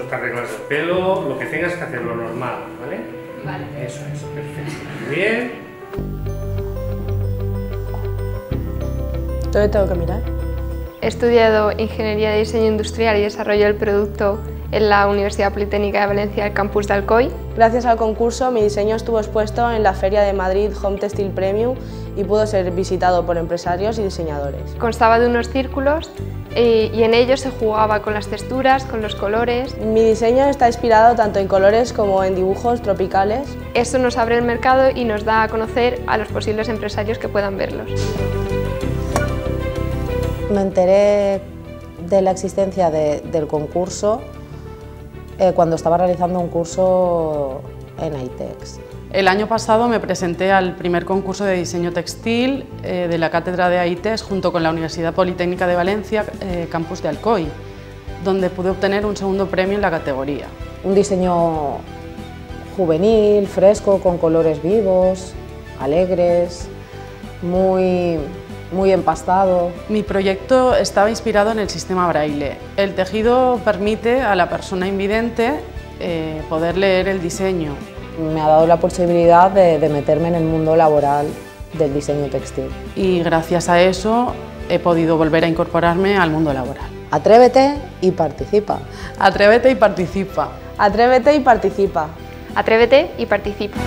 Eso te arreglas el pelo, lo que tengas que hacer, lo normal, ¿vale? Vale. Eso es, perfecto. Muy bien. ¿Dónde tengo que mirar? He estudiado Ingeniería de Diseño Industrial y Desarrollo del Producto en la Universidad Politécnica de Valencia, el campus de Alcoy. Gracias al concurso, mi diseño estuvo expuesto en la Feria de Madrid Home Textile Premium y pudo ser visitado por empresarios y diseñadores. Constaba de unos círculos eh, y en ellos se jugaba con las texturas, con los colores. Mi diseño está inspirado tanto en colores como en dibujos tropicales. Esto nos abre el mercado y nos da a conocer a los posibles empresarios que puedan verlos. Me enteré de la existencia de- del concurso eh, cuando estaba realizando un curso en ITEX. El año pasado me presenté al primer concurso de diseño textil eh, de la cátedra de AITES junto con la Universidad Politécnica de Valencia, eh, campus de Alcoy, donde pude obtener un segundo premio en la categoría. Un diseño juvenil, fresco, con colores vivos, alegres, muy, muy empastado. Mi proyecto estaba inspirado en el sistema braille. El tejido permite a la persona invidente eh, poder leer el diseño. Me ha dado la posibilidad de, de meterme en el mundo laboral del diseño textil. y gracias a eso he podido volver a incorporarme al mundo laboral. Atrévete y participa. Atrévete y participa. Atrévete y participa. Atrévete y participa.